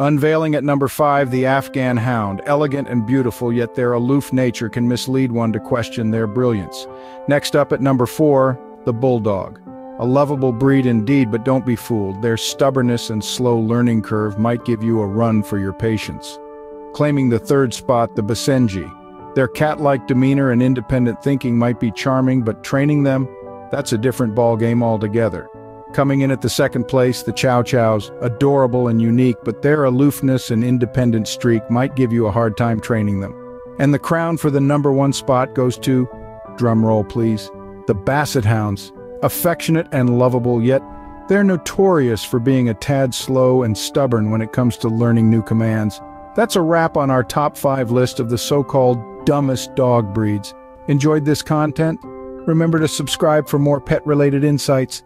Unveiling at number 5, the Afghan Hound. Elegant and beautiful, yet their aloof nature can mislead one to question their brilliance. Next up at number 4, the Bulldog. A lovable breed indeed, but don't be fooled. Their stubbornness and slow learning curve might give you a run for your patience. Claiming the third spot, the Basenji. Their cat-like demeanor and independent thinking might be charming, but training them, that's a different ballgame altogether. Coming in at the second place, the Chow Chows, adorable and unique, but their aloofness and independent streak might give you a hard time training them. And the crown for the number one spot goes to, drumroll please, the Basset Hounds. Affectionate and lovable, yet they're notorious for being a tad slow and stubborn when it comes to learning new commands. That's a wrap on our top 5 list of the so-called dumbest dog breeds. Enjoyed this content? Remember to subscribe for more pet-related insights.